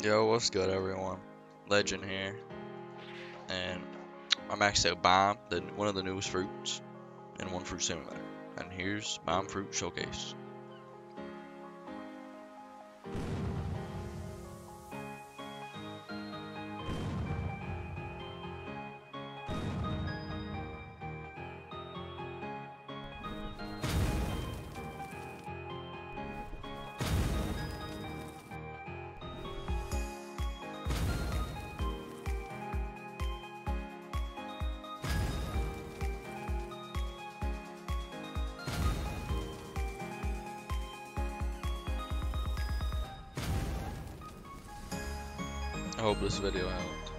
Yo, what's good, everyone? Legend here, and I'm actually buying the one of the newest fruits in One Fruit Simulator, and here's Bomu Fruit Showcase. I hope this video helped.